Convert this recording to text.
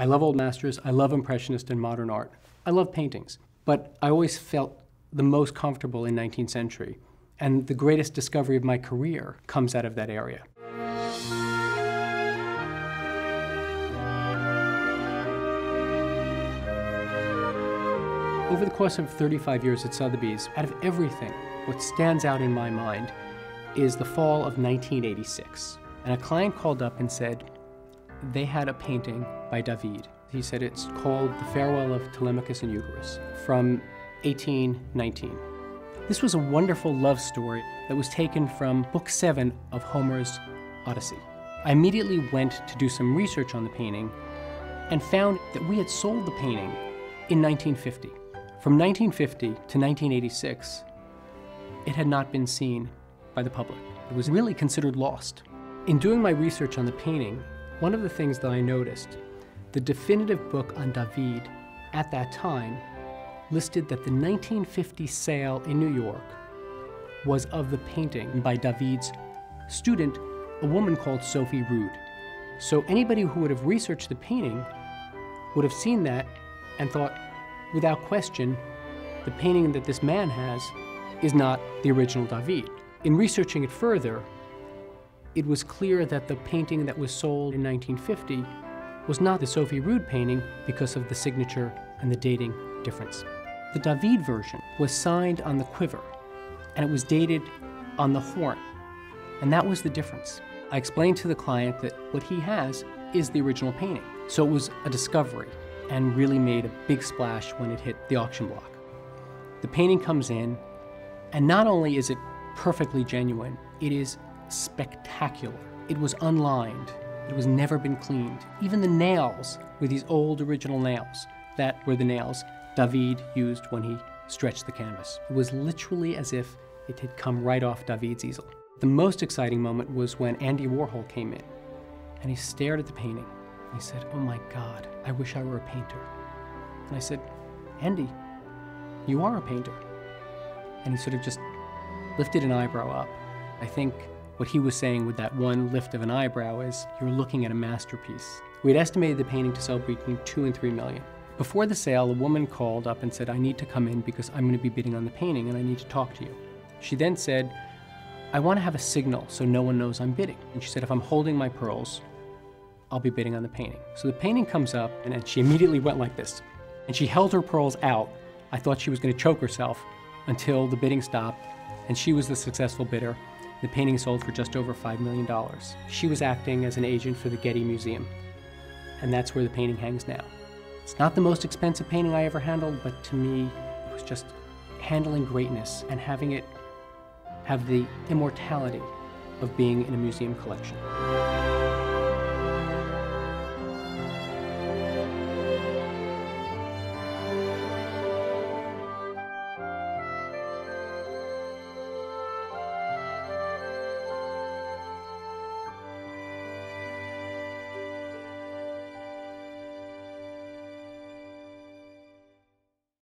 I love old masters, I love Impressionist and modern art. I love paintings, but I always felt the most comfortable in 19th century. And the greatest discovery of my career comes out of that area. Over the course of 35 years at Sotheby's, out of everything, what stands out in my mind is the fall of 1986. And a client called up and said they had a painting by David. He said it's called The Farewell of Telemachus and Eucharis from 1819. This was a wonderful love story that was taken from Book 7 of Homer's Odyssey. I immediately went to do some research on the painting and found that we had sold the painting in 1950. From 1950 to 1986, it had not been seen by the public. It was really considered lost. In doing my research on the painting, one of the things that I noticed, the definitive book on David at that time listed that the 1950 sale in New York was of the painting by David's student, a woman called Sophie Rude. So anybody who would have researched the painting would have seen that and thought, without question, the painting that this man has is not the original David. In researching it further, it was clear that the painting that was sold in 1950 was not the Sophie Rude painting because of the signature and the dating difference. The David version was signed on the quiver, and it was dated on the horn, and that was the difference. I explained to the client that what he has is the original painting, so it was a discovery and really made a big splash when it hit the auction block. The painting comes in, and not only is it perfectly genuine, it is spectacular. It was unlined. It was never been cleaned. Even the nails were these old original nails. That were the nails David used when he stretched the canvas. It was literally as if it had come right off David's easel. The most exciting moment was when Andy Warhol came in and he stared at the painting he said, Oh my God, I wish I were a painter. And I said, Andy, you are a painter. And he sort of just lifted an eyebrow up. I think what he was saying with that one lift of an eyebrow is, You're looking at a masterpiece. We had estimated the painting to sell between two and three million. Before the sale, a woman called up and said, I need to come in because I'm going to be bidding on the painting and I need to talk to you. She then said, I want to have a signal so no one knows I'm bidding. And she said, if I'm holding my pearls, I'll be bidding on the painting. So the painting comes up, and, she immediately went like this. And she held her pearls out. I thought she was going to choke herself until the bidding stopped, and she was the successful bidder. The painting sold for just over $5 million. She was acting as an agent for the Getty Museum, and that's where the painting hangs now. It's not the most expensive painting I ever handled, but to me, it was just handling greatness and having it have the immortality of being in a museum collection.